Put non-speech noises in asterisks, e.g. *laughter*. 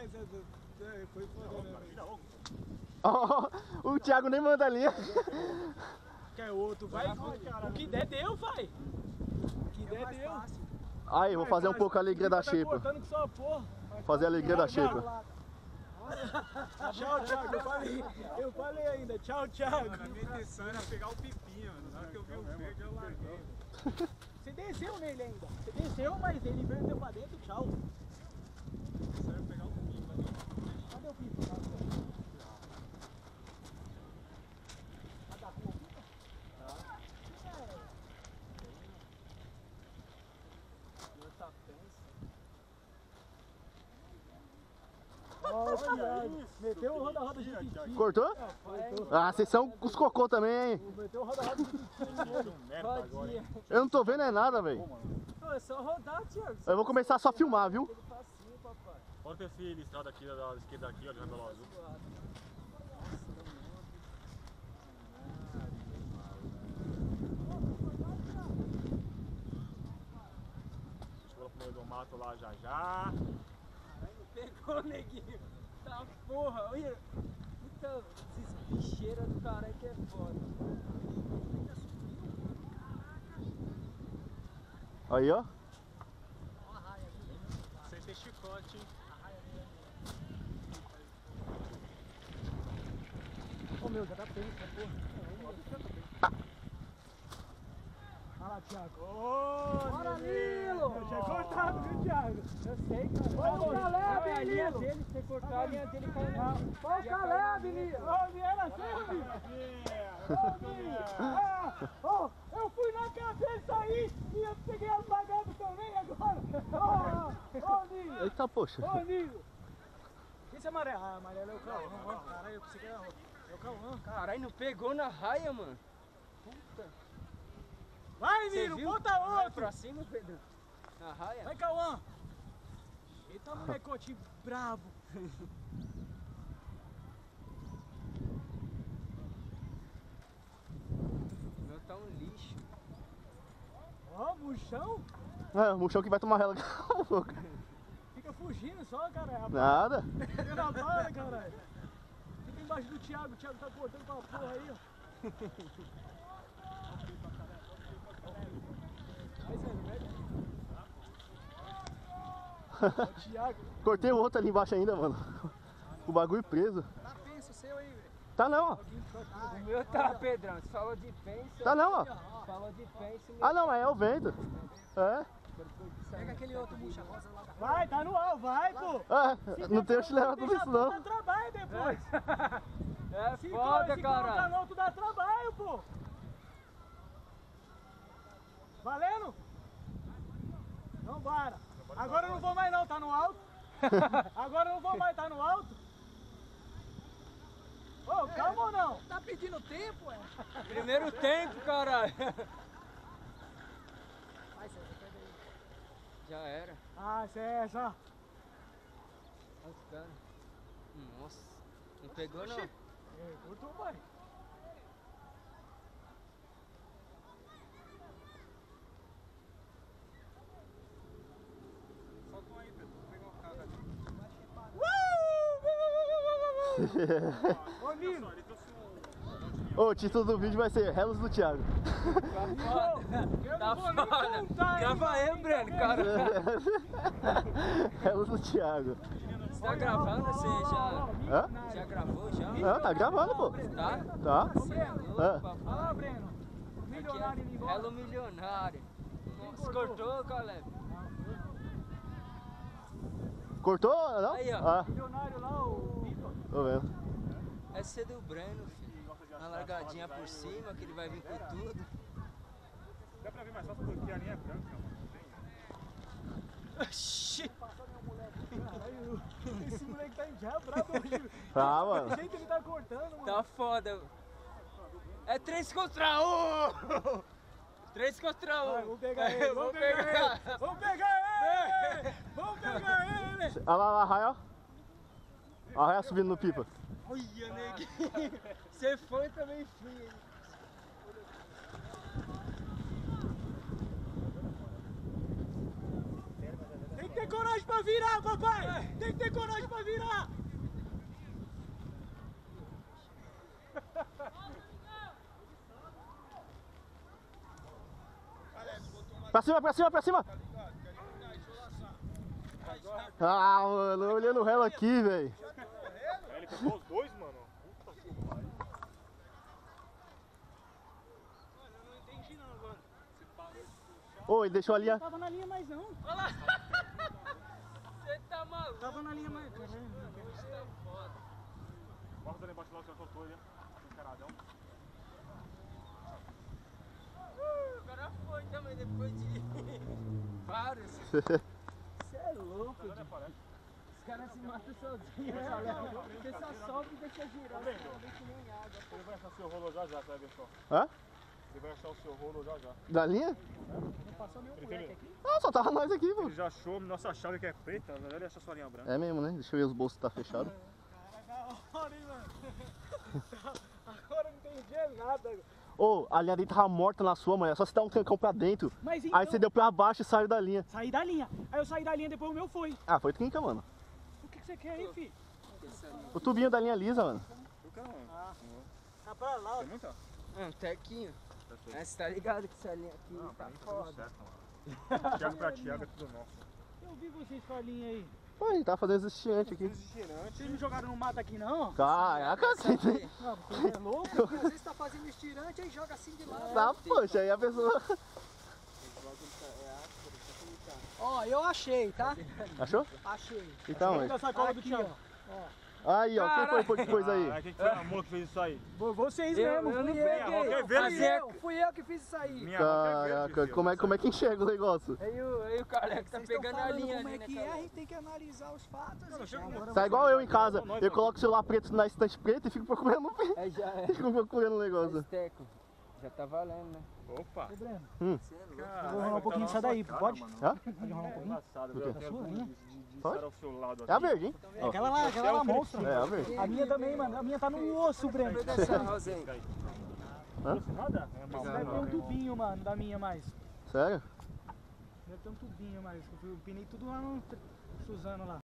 É, é, foi foda, né? Ó, o Thiago nem manda a linha. Quer outro, vai. O que der, deu, vai. O que der, deu. Aí, vou fazer um pouco a alegria da Tá xepa. só porra. Fazer a alegria da xepa. Tchau, Thiago. Eu falei, eu falei ainda. Tchau, Thiago. A minha intenção era pegar o pipinho, mano. Na hora que eu vi o verde, eu larguei. Você desceu nele ainda. Você desceu, mas ele veio pra dentro. Tchau. Só ia pegar o pipa. Cadê o pipo? Vai dar com o pipo? Ó, o Thiago. Meteu o roda-roda de pipi. Cortou? Ah, vocês são os cocô também, hein? Meteu o roda-roda de pipi. Eu não tô vendo é nada, velho. É só rodar, Thiago. Eu vou começar só a filmar, viu? Bota esse listrado aqui da esquerda aqui, ó, de Rebelo Azul. Chegou pro meio do mato lá já já. Pegou, neguinho. Tá porra. Olha. Puta, esses bicheiras do caralho que é foda. Aí, ó. Sem ter chicote, hein? Ô meu, já tá feio essa porra. Olha lá, Thiago. Ô, Bora, Nilo! Nilo! Eu tinha cortado, viu, Thiago? Eu sei, cara. Ô, Caleb, Não, é a linha Nilo! dele, se você cortar a linha dele, cai na... Ô, Caleb, Nilo! Ô, Nilo, era assim, Nilo! Ô, Nilo! Ah, Ô, eu fui na cabeça aí e eu peguei as bagadas também agora! Ô, ô, Nilo! Eita, poxa. Ô, Nilo! Esse é amarelo. Ah, amarelo é o Cauã. ó. Caralho, eu pensei que era é o Cauã. Caralho, não pegou na raia, mano. Puta. Vai, viu? bota Vai outro! pra cima, Pedro. Na raia? Vai, Cauã! Eita, molecote brabo! *laughs* O meu tá um lixo. Ó, murchão! É, o murchão que vai tomar ela. *laughs* Fica fugindo só, cara. Nada. Fica na bala, caralho. Fica embaixo do Thiago. O Thiago tá cortando pra porra aí, ó. *laughs* Vai, Zé, vai. Ó, o Thiago. *laughs* Cortei o outro ali embaixo ainda, mano. *laughs* O bagulho preso. Tá penso o seu aí, velho. Tá não, ó. O meu tá, Pedrão. Você falou de pence. Tá não, ó. Falou de pence. Ah não, é o vento. É. Pega aquele outro murcha rosa lá. Vai, tá no ar, vai, pô. É, não tem que levar tudo isso Dá não. trabalho depois. *laughs* É Se foda, se cara. colocar não, tu dá trabalho, pô. Valendo? Vambora. Agora eu não vou mais não, tá no alto. *laughs* Agora eu não vou mais, tá no alto. Ô, calma ou não? Tá pedindo tempo, é? Primeiro tempo, caralho. Já era. Ah, César. Olha os caras. Nossa. Não pegou, não. É, curtou, pai. Solta um aí, Pedro. Vou pegar o cara ali. Ô, um... Ô, o título do vídeo vai ser Relos do Thiago. Tá foda. contar, hein, Grava aí. Breno, cara. *laughs* Relos do Thiago. Você tá gravando? Você já, Hã? já gravou já? Não, tá gravando, pô. Tá? Tá? Papai. Olha lá, Breno. Milionário indo embora. Hello milionário. Nossa, cortou? Caleb? Cortou? Não? Aí, ó. Ah, Milionário lá, o. tô vendo. É do Breno, filho. Uma largadinha por cima, que ele vai vir com tudo. Dá pra ver mais fácil porque a linha é branca, mano. Caralho, esse moleque tá endiabrado *laughs* hoje. Ah, Do mano. jeito que ele tá cortando, mano. Tá foda. É três contra um! Três contra um! Vai, vamos *laughs* pegar ele, vamos vou pegar ele. Vamos pegar ele! Vamos pegar ele! Olha lá, lá, a raia, ó. A raia subindo no pipa. Olha, neguinho! Você foi também fui, hein? Tem ter coragem pra virar, papai! Tem que ter coragem pra virar! Pra cima, pra cima, pra cima! Ah, mano, olhando o réu aqui, velho. Pegou os dois, mano. Puta que pariu. Ô, ele deixou a linha. Tava na linha mais não. *laughs* Você tá maluco? Tava na linha mais. Caramba. Tá foda. Bota ali embaixo lá, o senhor soltou ele. Encaradão. O cara foi também depois de *laughs* vários. *laughs* Você é louco, Olha, caras se matam sozinhos, galera. Você só sobe e deixa girando. Ele vai achar o seu rolo já já, ver só. Hã? Ele vai achar o seu rolo já já. Da linha? Não passou nenhum moleque aqui. Ah, só tava nós aqui, pô. Ele já achou nossa chave que é preta, na verdade ele achou sua linha branca. É mesmo, né? Deixa eu ver os bolsos tá fechado. Cara, da hora, hein, mano? *laughs* Agora eu não entendi nada. Ô, a linha dele tava morta na sua, mano. É só você dar um cancão pra dentro. Mas então, Aí você deu pra baixo e saiu da linha. saí da linha. Aí eu saí da linha, depois o meu foi. Ah, foi trinca, mano. O que, você quer aí, filho? O tubinho da linha lisa, mano. Tá pra lá, ó. Tem muita? Ah, um tequinho. Mas você tá ligado que essa linha aqui Não, pra tá mim tá tudo foda. certo, mano. *laughs* Thiago pra Thiago é tudo nosso. Eu vi vocês com a linha aí. Pô, ele tava fazendo esse aqui. Vocês não jogaram no mato aqui, não? Caraca, Essa você aqui. Não, você é louco. Às vezes tá fazendo estirante aí joga assim de lado. tá, poxa, aí a pessoa. Ó, eu achei, tá? Achou? Achei. Então, aí. sacola do Thiago. Aí, ó, quem foi que pôs aí? Ah, quem que foi a mula que fez isso aí? Vo- Vocês Eu, mesmo. eu não Fui eu, Fui eu, fui eu que fiz isso aí. Minha Caraca, como é, como é que enxerga o negócio? Aí o, aí o careca tá Vocês estão pegando a linha como ali, é né, que é, a cara? gente tem que analisar os fatos. Tá igual eu em casa. Eu coloco o celular preto na estante preta e fico procurando, é. *laughs* fico procurando o negócio. Teco. Já tá valendo, né? Opa! Ô, Breno, Você é louco. Caralho, vou rolar um pouquinho disso daí, cara, pode? mano. Hã? Pode rolar um É pouquinho? engraçado? Eu tenho sua, né? de, de, de Pode? ao seu lado É a aqui. verde, hein? É aquela lá, aquela lá monstra. É a verde. A minha também, mano. A minha tá no osso, Breno. Hã? Nada? É. Deve ter um tubinho, mano, da minha mais. Sério? Deve ter um tubinho mais. Eu pinei tudo lá no Suzano lá.